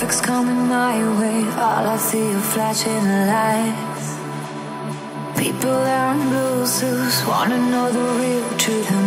traffic's coming my way. All I see are flashing lights. People in blue suits wanna know the real truth.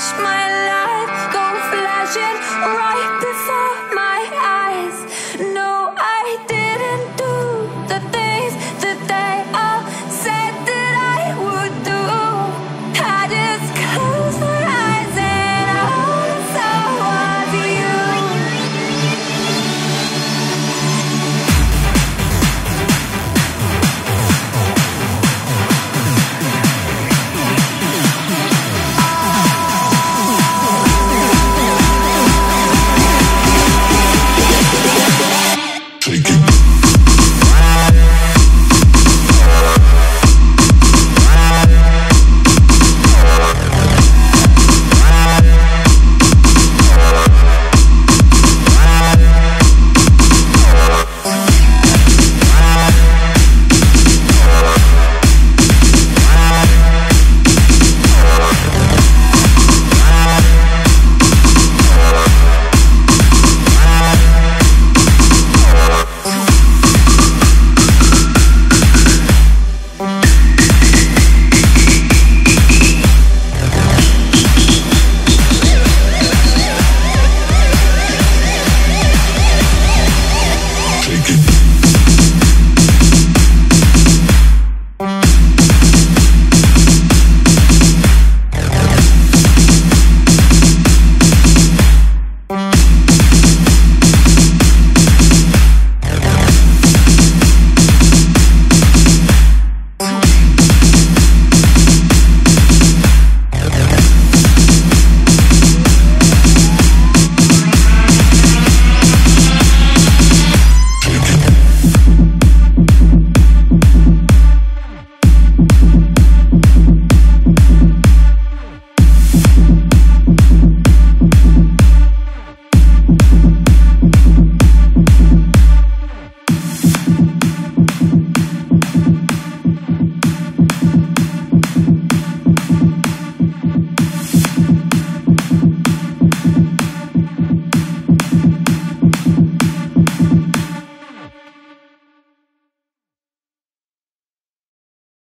watch my life go flashing right before my eyes. No, I didn't do the things that they are.